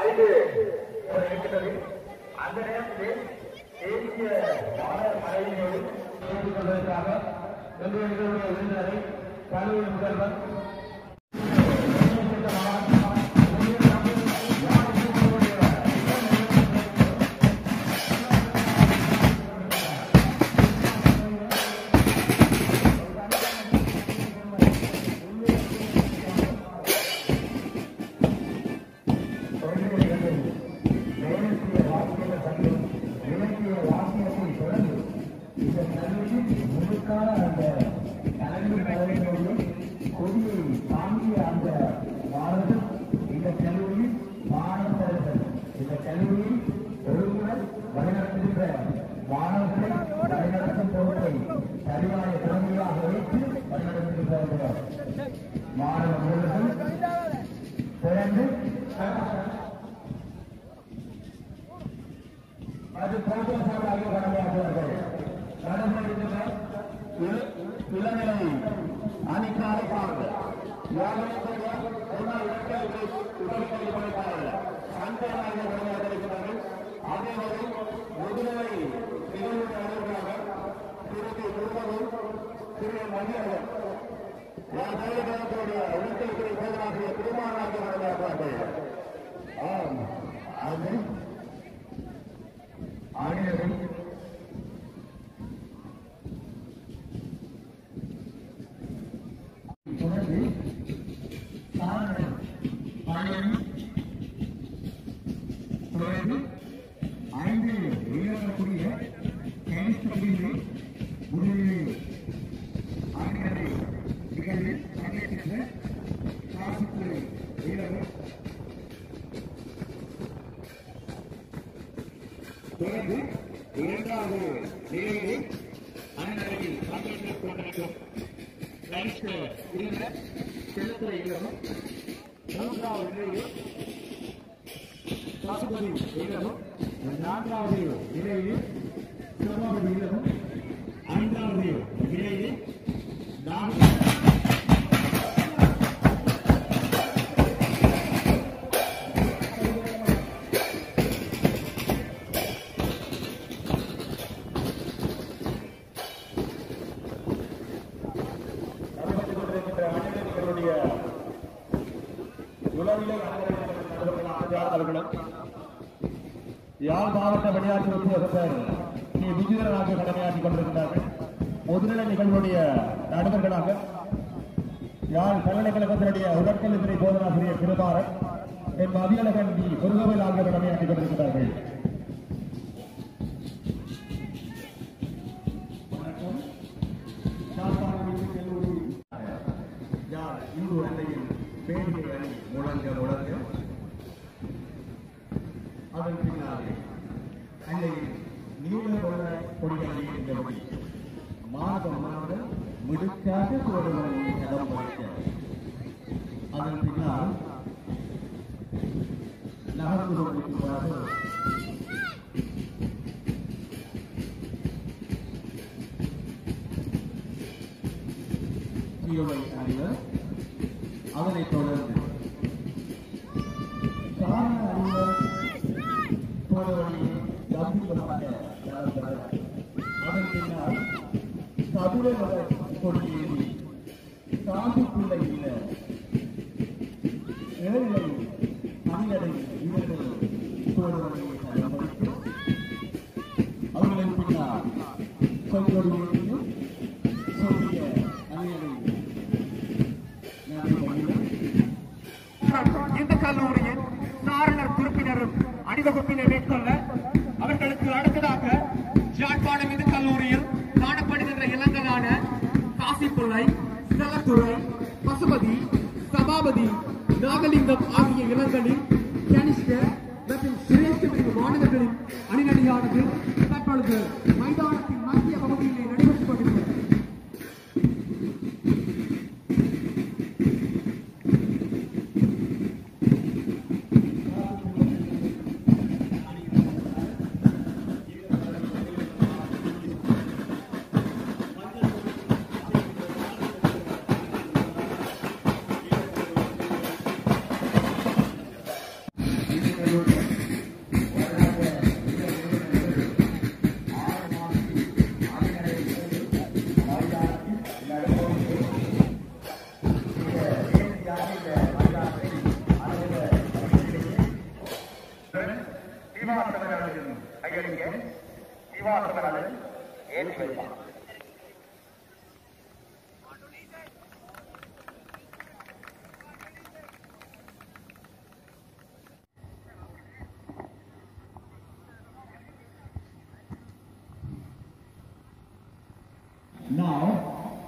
ஐந்து. இருக்கிறது அந்த நேரத்தில் தேசிய மாணவர் படையினோடு செய்து கொள்வதற்காக எங்களுடைய உறுப்பினரை கல்லூரி முதல்வர் சரியான திறமையாக வைத்து வழிநடத்தி போகிறோம். மாணவ மாணவர்கள் பிறந்து அது போட்டோசாக கடமையாற்றுவார்கள் நடைமுறைகின்ற இளநிலை அணிக்கு அதே அதேவரை முதுநிலை நிகழ்வு அழைப்பாக திருத்தி முருகனும் திரு மணியர்கள் யார் தலைவர்களுடைய உள்கல்துறை பேராசிரியர் திருமாவளவன் ஆம் அது ஆணையர்கள் தொடர்ந்து சாரணம் பணியாற்றி மாவட்ட விளையாட்டு உத்தியோகத்தர் ஸ்ரீ விஜயராக கடமையாற்றிக் கொண்டிருக்கிறார்கள். முதுநிலை நிகழ்வுடைய நடுவர்களாக யாழ் பல்கலைக்கழகத்தினுடைய உடற்கல்வித்துறை போதனாசிரியர் திருமாறன் என் மதியழகன் டி முருகவேல் ஆகிய கடமையாற்றிக் கொண்டிருக்கிறார்கள். வணக்கம். யாழ்ப்பாணம் முழங்க முழங்க. அதன் பின்னாலே அன்னையின் நீல கொள்ள கொடிகளை மாதம் மாதம் மிடுக்காக சோழனை கடம் பார்க்கிறார் 欢迎光临。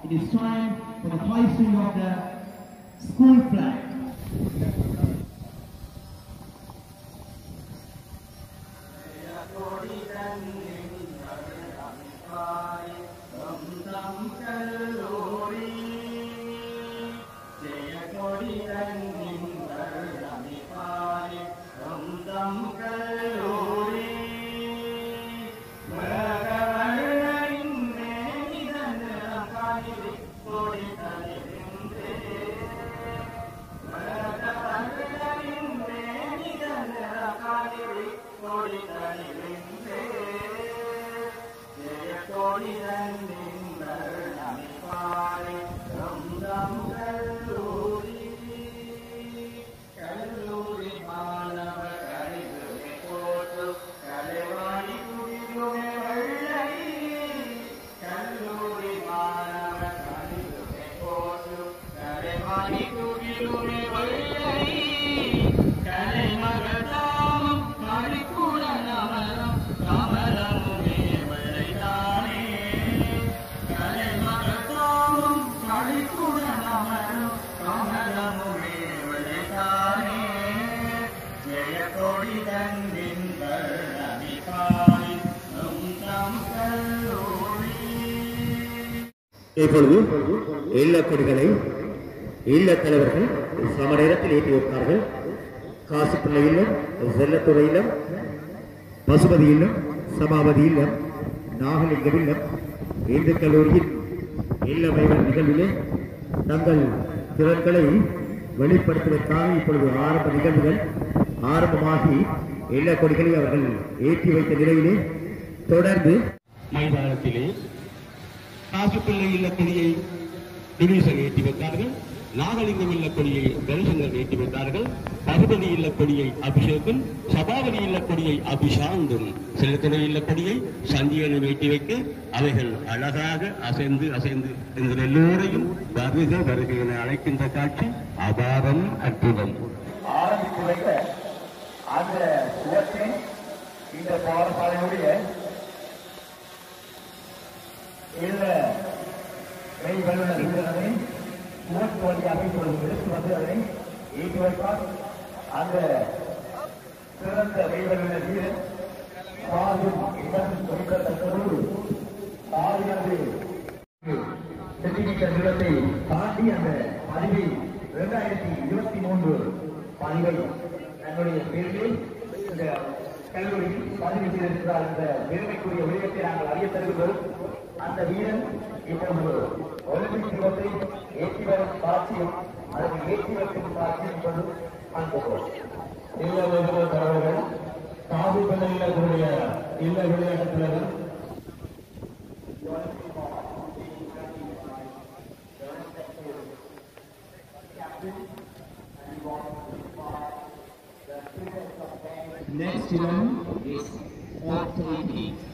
It is time for the hoisting of the school flag. இப்பொழுது இல்ல கொடிகளை இல்ல தலைவர்கள் சம நேரத்தில் ஏற்றி வைப்பார்கள். காசுப்பிள்ளை இல்லம் செல்லத்துறை இல்லம் பசுபதி இல்லம் சபாபதி இல்லம் நாகலிங்கம் இல்லம் இந்து கல்லூரியின் இல்லமைவர் நிகழ்விலே தங்கள் திறன்களை வெளிப்படுத்துவதற்காக இப்பொழுது ஆரம்ப நிகழ்வுகள் ஆரம்பமாகி எல்லா கொடிகளை அவர்கள் ஏற்றி வைத்த நிலையிலே தொடர்ந்து மைதானத்திலே காசுப்பிள்ளை இல்ல கொடியை தினேசன் ஏற்றி வைத்தார்கள். நாகலிங்கம் இல்ல கொடியை தரிசங்கர் ஏற்றி வைத்தார்கள். பசுபதி இல்ல கொடியை அபிஷேகம் சபாபதி இல்ல கொடியை அபிஷாந்தும். செலுத்தனை இல்ல கொடியை சந்தியனும் ஏற்றி வைக்க அவைகள் அழகாக அசைந்து அசைந்து எங்கள் எல்லோரையும் வருக வருக என அழைக்கின்ற காட்சி அபாரம் அற்புதம். ஆரம்பித்து வைத்த அந்த சுவற்றின் இந்த பாடசாலையுடைய இந்த மெய் வல்லுநர் இருக்கிறதை சுவற்று வழியாக இப்பொழுது எடுத்து வந்து அதனை ஏற்றி வைப்பார் அந்த சிறந்த மெய் வல்லுநர் வீரன் சாதும் இடம் குறிப்பிடத்தக்கதோடு சாதினது சென்டிமீட்டர் நீளத்தை தாண்டி அந்த பதிவை இரண்டாயிரத்தி இருபத்தி மூன்று பதிவை தன்னுடைய பேரில் இந்த கல்லூரியில் பதிவு செய்திருக்கிறார் இந்த பெருமைக்குரிய விடயத்தை நாங்கள் அறிய தருகிறோம் அந்த வீரன் இப்பொழுது ஒலிம்பிக் சிவத்தை ஏற்றி வரும் காட்சியும் அதனை ஏற்றி வைக்கும் காட்சியும் இப்பொழுது காண்கிறோம் இல்ல விளையாட்டு தலைவர்கள் காது இல்லக்கூடிய இல்ல விளையாட்டு தலைவர் Next event is 420.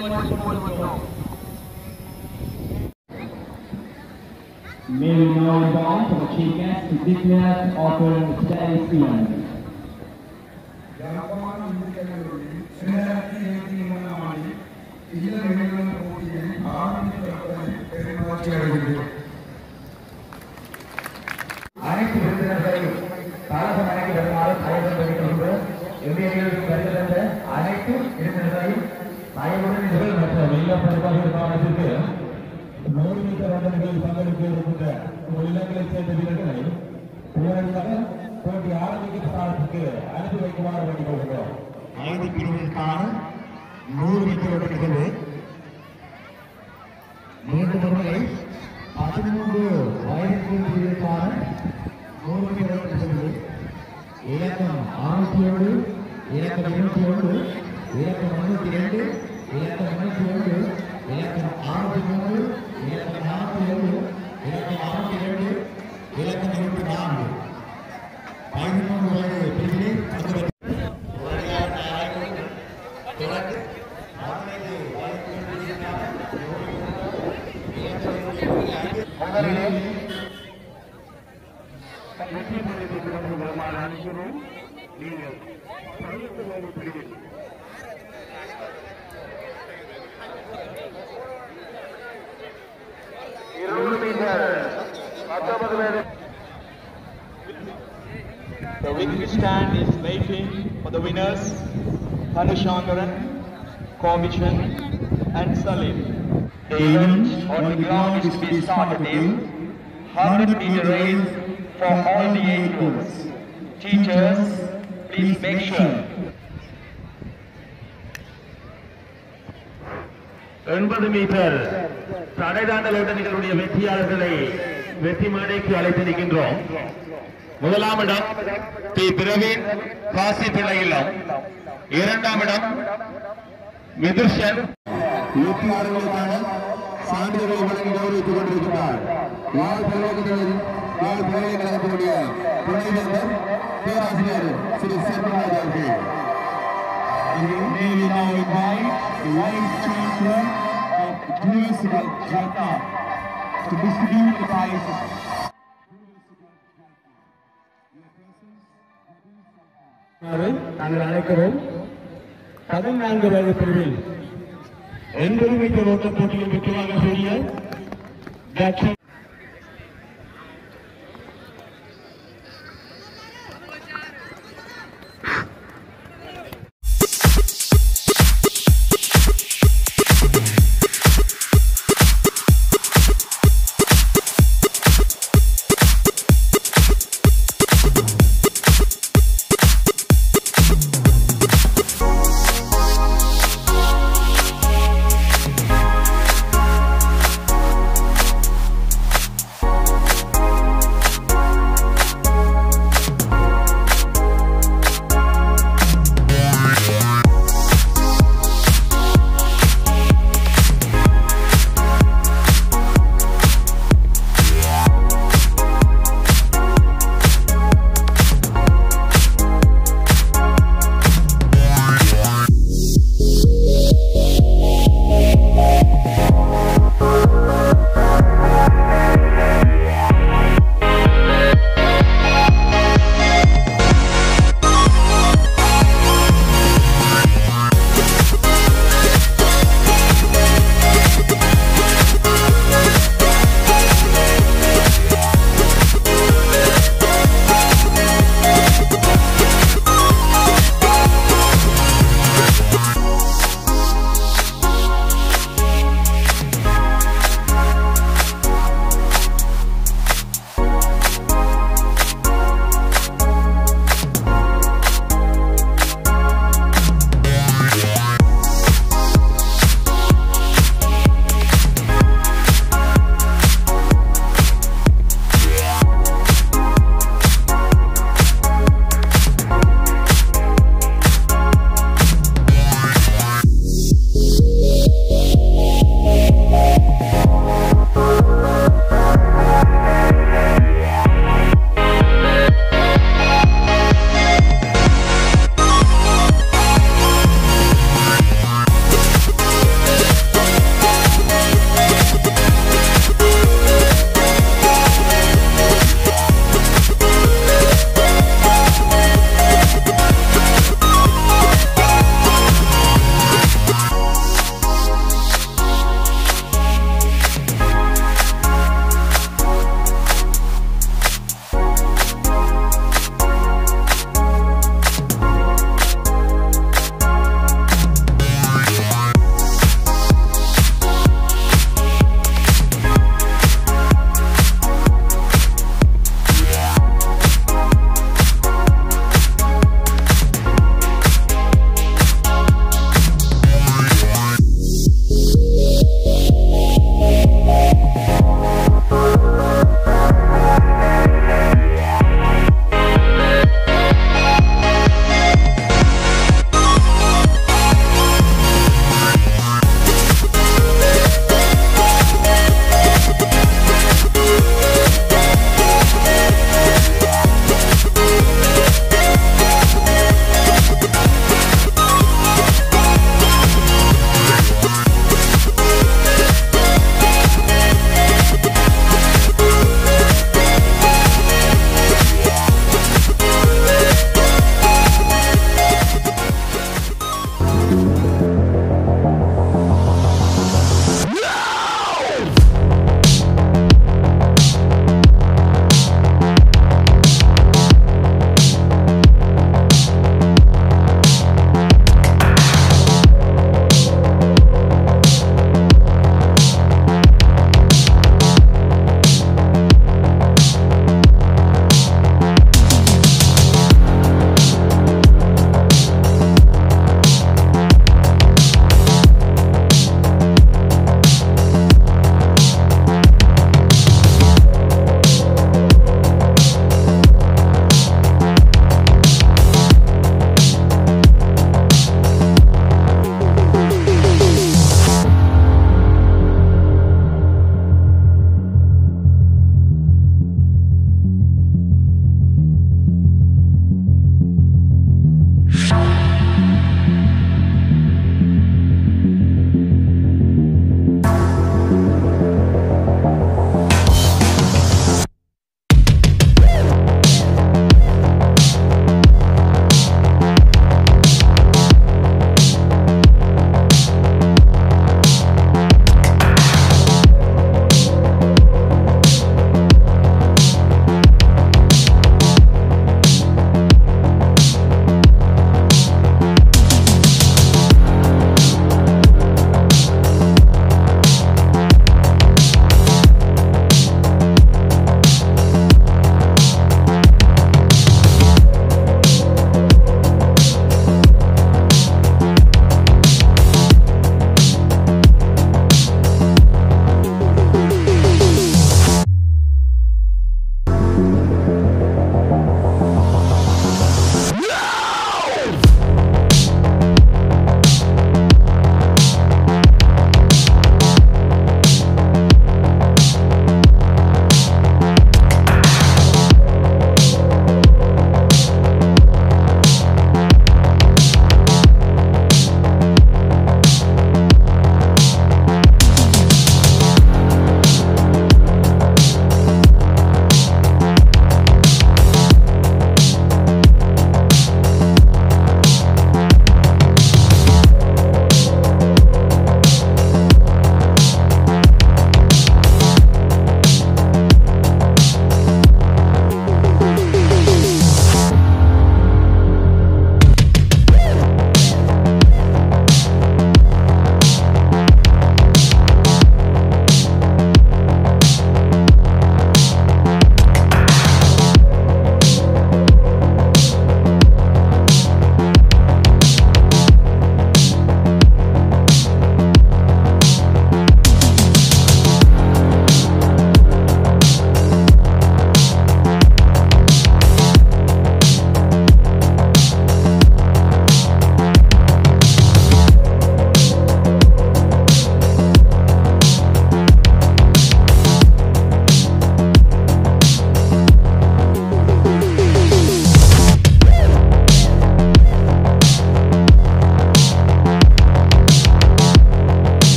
May we now the chief guest to declare today's event. உங்கள் சேர்ந்த வீரர்களை உடனடியாக போட்டி ஆரம்பிக்கும் காலத்துக்கு அனுப்பி வைக்குமாறு வேண்டிக் கொள்கிறோம் ஐந்து பிரிவிற்கான நூறு மீட்டர் ஓட்ட நிகழ்வு. மீண்டும் ஒருமுறை பதிமூன்று வயதுக்குட்பட்ட நூறு மீட்டர் ஓட்ட நிகழ்வு. இலக்கம் அறுபத்தி ஏழு இலக்கம் இருபத்தி ஒன்று இலக்கம் முன்னூத்தி ரெண்டு இலக்கம் முன்னூத்தி ஒன்று இலக்கம் அறுபத்தி மூணு இலக்கம் நாற்பத்தி ஏழு இலக்கம் அறுபத்தி ரெண்டு இலக்கம் இருபத்தி நான்கு பதிமூன்று வயது பிரிவிலே பங்கு பெற்ற தொடர்ந்து பதினைந்து The victory stand is waiting for the winners, Tanushankaran, Kovichan and Salim. The event on the ground is to be started in 100 meter race for all the age groups. Teachers, please make sure. எண்பது metre தடை தாண்டல் ஓட்டணிகளுடைய வெற்றியாளர்களை வெற்றி மேடைக்கு அழைத்திருக்கின்றோம் முதலாம் இடம் B Praveen Kashi பிள்ளை இல்லம் இரண்டாம் இடம் மிதுர்ஷன் வெற்றியாளர்களுக்கான சான்றிதழ்களை வழங்கி கௌரவித்துக் கொண்டிருக்கிறார் யாழ் பல்கலைக்கழகத்தின் யாழ் பல்கலைக்கழகத்தினுடைய துணைவேந்தர் பேராசிரியர் ஸ்ரீ செல்வராஜ் அவர்கள். May now invite the Vice Chancellor of University of Jakarta. To distribute the prizes. நாங்கள் அழைக்கிறோம் பதினான்கு வயது பிரிவில் எண்பது மீட்டர் ஓட்ட போட்டியில் வெற்றியாக செய்ய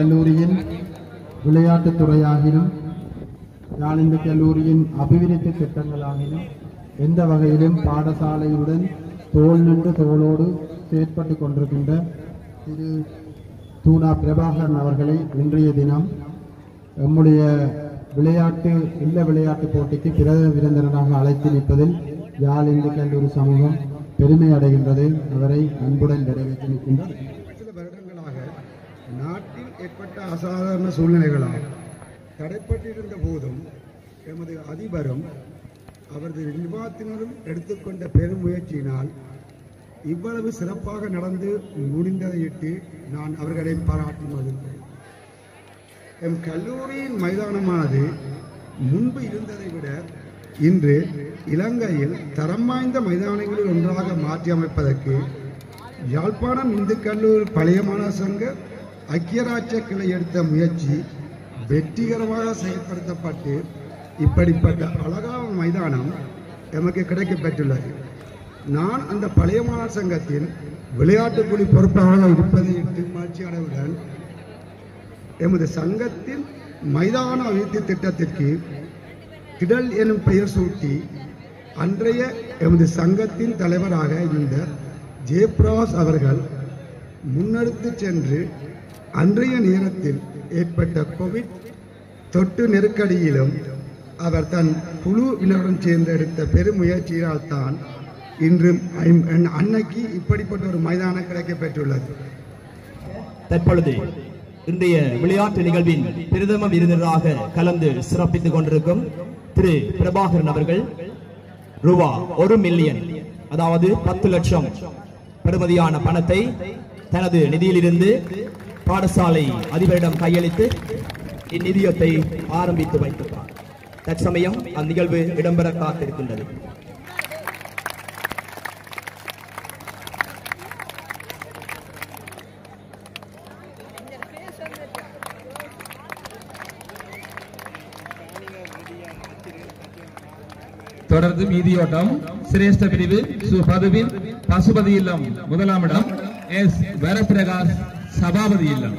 கல்லூரியின் விளையாட்டுத் துறையாகினும் யாழ் கல்லூரியின் அபிவிருத்தி திட்டங்களாகினும் எந்த வகையிலும் பாடசாலையுடன் தோல் நின்று தோளோடு செயற்பட்டு கொண்டிருக்கின்ற திரு. தூணா பிரபாகரன் அவர்களை இன்றைய தினம் நம்முடைய விளையாட்டு இல்ல விளையாட்டு போட்டிக்கு பிற விருந்தினராக அழைத்து நிற்பதில் யாழ் இந்து கல்லூரி சமூகம் பெருமை அடைகின்றது. அவரை அன்புடன் வரவேற்று நிற்கின்றது ஏற்பட்ட அசாதாரண சூழ்நிலைகளால் தடைப்பட்டிருந்த போதும் எமது அதிபரும் அவரது நிர்வாகத்தினரும் எடுத்துக்கொண்ட பெரும் முயற்சியினால் இவ்வளவு சிறப்பாக நடந்து முடிந்ததையிட்டு நான் அவர்களை பாராட்டி மகிழ்ந்தேன் எம் கல்லூரியின் மைதானமானது முன்பு இருந்ததை விட இன்று இலங்கையில் தரம் வாய்ந்த மைதானங்களில் ஒன்றாக மாற்றி அமைப்பதற்கு யாழ்ப்பாணம் இந்து கல்லூரி பழைய மாணவர் சங்க ஐக்கிய கிளை எடுத்த முயற்சி வெற்றிகரமாக செயல்படுத்தப்பட்டு இப்படிப்பட்ட அழகான மைதானம் எமக்கு கிடைக்கப்பெற்றுள்ளது நான் அந்த பழைய மாணவர் சங்கத்தின் விளையாட்டுக் குழு பொறுப்பாளராக இருப்பதை இட்டு மகிழ்ச்சி அடைவுடன் எமது சங்கத்தின் மைதான அபிவிருத்தி திட்டத்திற்கு திடல் எனும் பெயர் சூட்டி அன்றைய எமது சங்கத்தின் தலைவராக இருந்த ஜெயபிரகாஷ் அவர்கள் முன்னெடுத்து சென்று அன்றைய நேரத்தில் ஏற்பட்ட கோவிட் தொட்டு நெருக்கடியிலும் அவர் தன் குழுவினருடன் சேர்ந்து எடுத்த பெருமுயற்சியால் தான் இன்றும் அன்னைக்கு இப்படிப்பட்ட ஒரு மைதானம் கிடைக்கப் பெற்றுள்ளது தற்பொழுது இன்றைய விளையாட்டு நிகழ்வின் பிரதம விருந்தினராக கலந்து சிறப்பித்துக் கொண்டிருக்கும் திரு பிரபாகரன் அவர்கள் ரூபா ஒரு மில்லியன் அதாவது பத்து லட்சம் பெறுமதியான பணத்தை தனது நிதியிலிருந்து பாடசாலை அதிபரிடம் கையளித்து இந்நிதியத்தை ஆரம்பித்து வைத்துள்ளார். தற்சமயம் அந்நிகழ்வு இடம்பெற காத்திருக்கின்றது. தொடர்ந்து மீதியோட்டம் சிரேஷ்ட பிரிவு சு பசுபதி இல்லம் முதலாம் இடம் எஸ். வரப்பிரகாஷ் சபாபதி இல்லம்